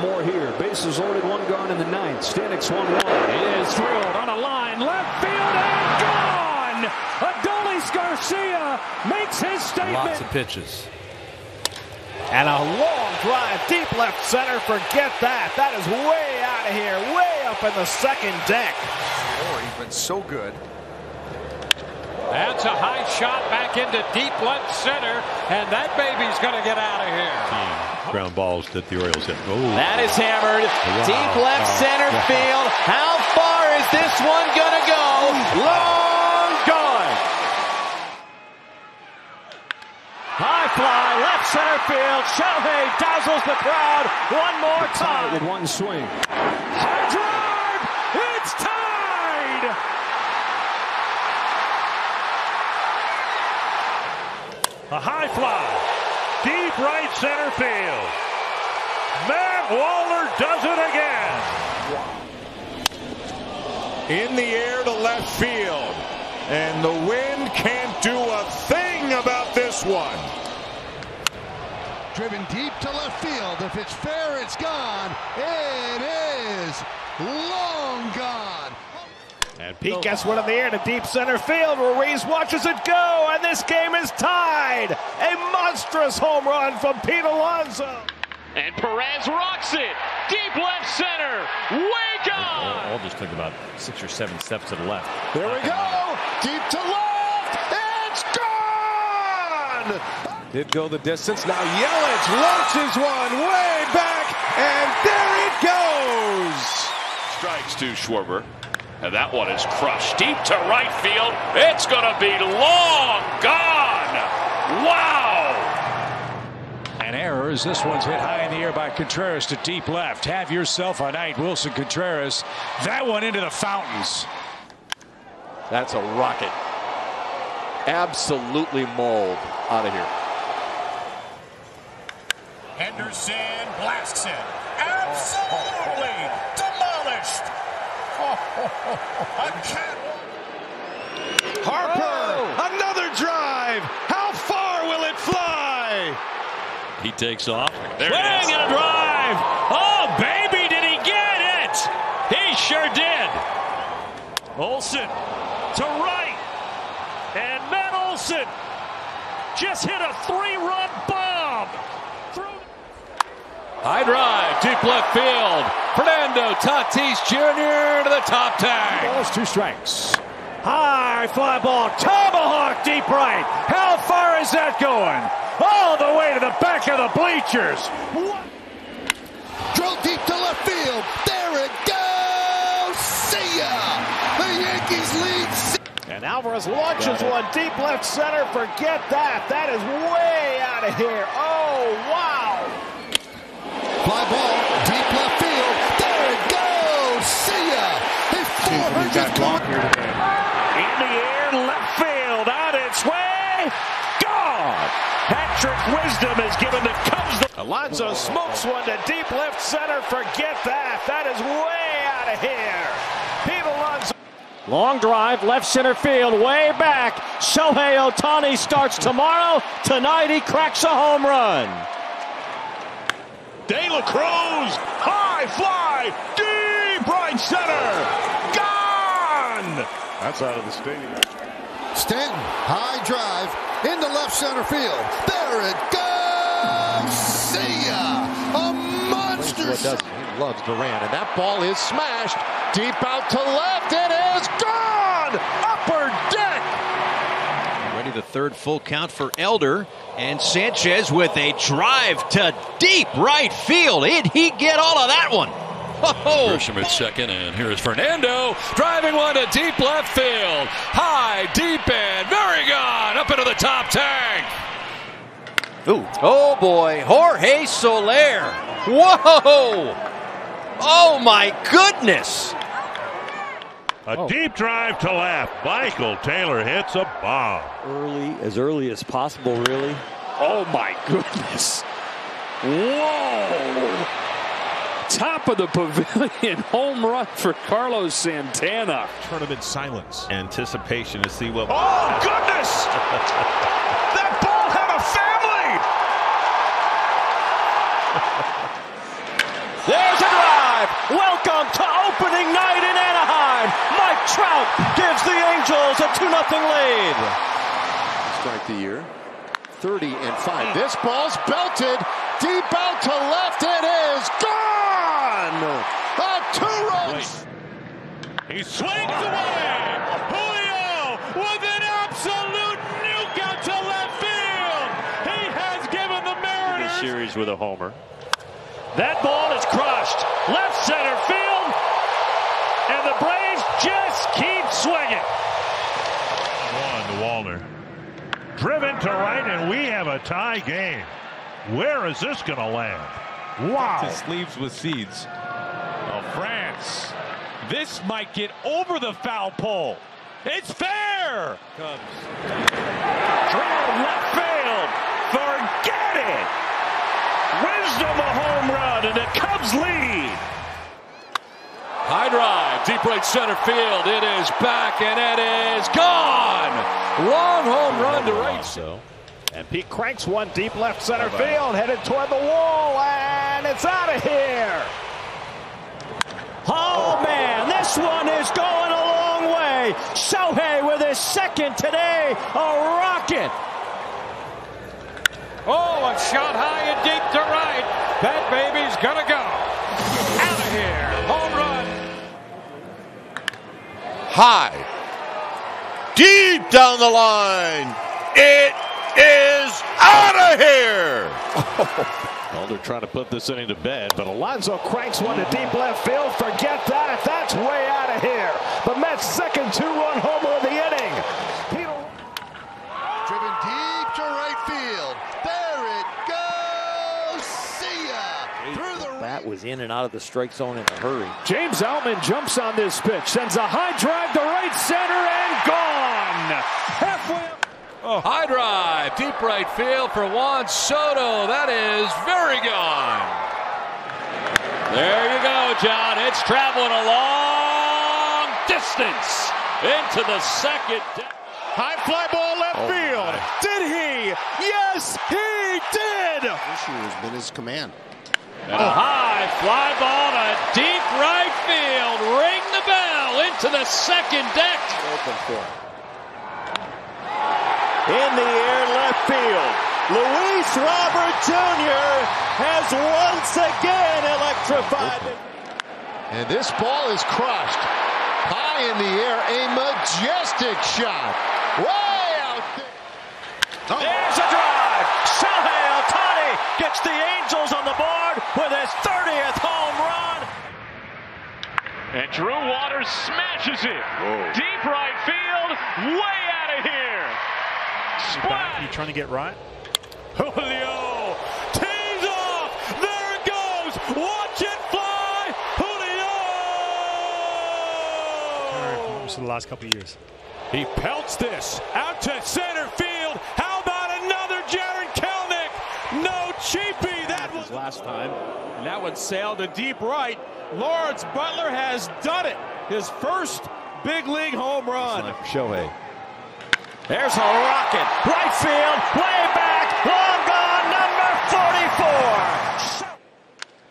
more here. Bases loaded, one gone in the ninth. Stanek swung one. It is drilled on a line, left field and gone. Adolis Garcia makes his statement. Lots of pitches. And a long drive, deep left center. Forget that. That is way out of here, way up in the second deck. Oh, he's been so good. That's a high shot back into deep left center, and that baby's going to get out of here. Ground balls that the Orioles hit. Oh, That is hammered. Wow. Deep left Oh. center field. How far is this one going to go? Long gone. High fly, left center field. Shohei dazzles the crowd one more time. With one swing. High drive. It's tied. A high fly. Deep right center field. Matt Wallner does it again. in the air to left field. And the wind can't do a thing about this one. Driven deep to left field. If it's fair, it's gone. It is long gone. And Pete gets one in the air to deep center field. Ruiz watches it go, and this game is tied. A monstrous home run from Pete Alonso. And Perez rocks it. Deep left center. Way gone. I'll just took about six or seven steps to the left. There we go. Deep to left. It's gone. Did go the distance. Now Yelich launches one way back, and there it goes. Strikes to Schwarber. And that one is crushed deep to right field. It's going to be long gone. Wow. An error as this one's hit high in the air by Contreras to deep left. Have yourself a night, Willson Contreras. That one into the fountains. That's a rocket. Absolutely mauled out of here. Henderson blasts it. Absolutely demolished. A cat. Harper, oh. another drive. How far will it fly? he takes off. There Swing and a drive. Oh, baby, did he get it? He sure did. Olson to right. And Matt Olson just hit a three-run bomb. Through High drive, deep left field. Fernando Tatis Jr. to the top tag. Balls, two strikes. High fly ball, tomahawk deep right. How far is that going? All the way to the back of the bleachers. Drill deep to left field. There it goes. See ya. The Yankees lead. And Alvarez launches one deep left center. Forget that. That is way out of here. Oh, wow. Fly ball deep left field. There it goes. See ya. A 400 In the air, left field, on its way, gone. Patrick Wisdom is given the Cubs. The- Alonso smokes one to deep left center. Forget that. That is way out of here. Pete Alonso. Long drive, left center field, way back. Shohei Ohtani starts tomorrow. Tonight he cracks a home run. De La Cruz, high fly, deep right center, gone. That's out of the stadium. Stanton, high drive into left center field. There it goes. See ya. A monster. He loves Duran, and that ball is smashed deep out to left. It is gone. Upper deck. Ready the third full count for Elder. And Sanchez with a drive to deep right field. Did he get all of that one? Oh, Grisham at second, and here's Fernando driving one to deep left field. High, deep, and very gone up into the top tank. Ooh. Oh boy, Jorge Soler. Whoa! Oh my goodness! A oh. deep drive to left. Michael Taylor hits a bomb. Early, as early as possible, really. Oh my goodness. Whoa top of the pavilion home run for Carlos Santana. Tournament silence. Anticipation to see what. Oh, goodness! that ball had a family! There's a drive! Welcome to opening night in Anaheim! Mike Trout gives the Angels a 2 0 lead. Strike the year. 30 and 5. This ball's belted deep out to left. It is gone! A two runs. He swings away. Julio with an absolute nuke out to left field. He has given the Mariners. Series with a homer. That ball is crushed. Left center field. And the Braves just keep swinging. One to Wallner. Driven to right, and we have a tie game. Where is this going to land? Wow. His sleeves with seeds. Oh, France. This might get over the foul pole. It's fair. Cubs. Drive left field. Forget it. Wisdom a home run, and the Cubs lead. High drive, deep right center field. It is back, and it is gone. Long home run to right. So. And Pete cranks one deep left center field, headed toward the wall, and it's out of here. Man, this one is going a long way. Shohei with his second today, a rocket. Oh, a shot high and deep to right. That baby's gonna go. Out of here. Home run. High. Deep down the line. It is out of here. Well, they're trying to put this inning to bed, but Alonso cranks one to deep left field. Forget that. That's way out of here. The Mets' second two-run homer of the inning. Peter... Driven deep to right field. There it goes. See ya. Through the That was in and out of the strike zone in a hurry. James Outman jumps on this pitch, sends a high drive to right center, and gone. Halfway up. Oh. High drive, deep right field for Juan Soto. That is very gone. There you go, John. It's traveling a long distance into the second. High fly ball left oh, field. Did he? Yes, he did. This year has been his command. And a high fly ball to deep right field. Ring the bell into the second deck. Open for it. In the air left field. Luis Robert Jr. has once again electrified. And this ball is crushed. High in the air, a majestic shot. Way out there. There's a drive. Shohei Ohtani gets the Angels on the board with his 30th home run. And Drew Waters smashes it. Deep right field. Way out of here. Splash. You trying to get right? Julio tees off. There it goes. Watch it fly. Julio. For the last couple of years. He pelts this out to center field. How about another Jarred Kelenic? No cheapie. That was Last time. And that one sailed to deep right. Lawrence Butler has done it. His first big league home run. Shohei. There's a rocket. Right field. Way back. Long gone. Number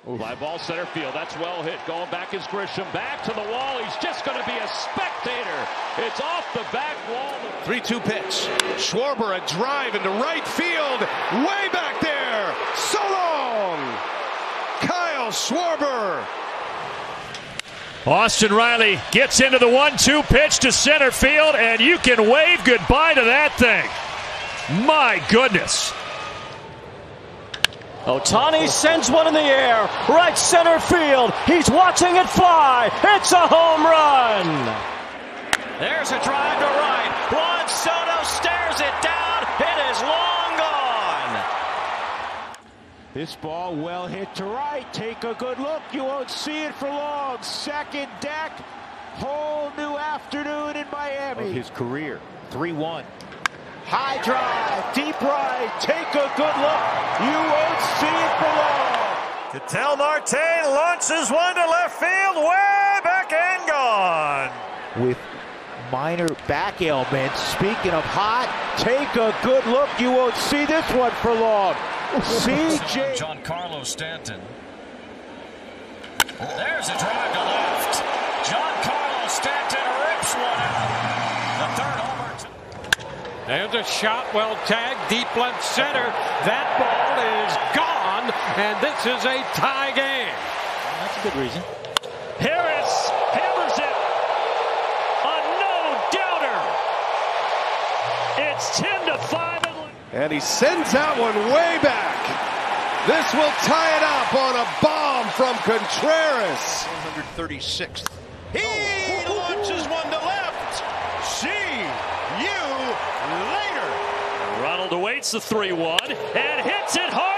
44. Fly ball center field. That's well hit. Going back is Grisham. Back to the wall. He's just going to be a spectator. It's off the back wall. 3 2 pitch. Schwarber a drive into right field. Way back there. So long. Kyle Schwarber. Austin Riley gets into the one-two pitch to center field, and you can wave goodbye to that thing. My goodness. Ohtani sends one in the air. Right center field. He's watching it fly. It's a home run. There's a drive to right. Juan Soto stares it down. It is long gone. This ball well hit to right. Take a good look. You won't see it for long. Second deck. Whole new afternoon in Miami. Of his career. 3-1. High drive. Deep right. Take a good look. You won't see it for long. Ketel Marte launches one to left field. Way back and gone. With minor back ailments. Speaking of hot, take a good look. You won't see this one for long. CJ. Giancarlo Stanton. There's a drive to left. Giancarlo Stanton rips one out. The third homer. There's a shot well tagged deep left center. That ball is gone, and this is a tie game. That's a good reason. Harris hammers it. A no doubter. It's 10 to 5. And he sends that one way back. This will tie it up on a bomb from Contreras. 136th. He launches one to left. See you later. Ronald awaits the 3 1 and hits it hard.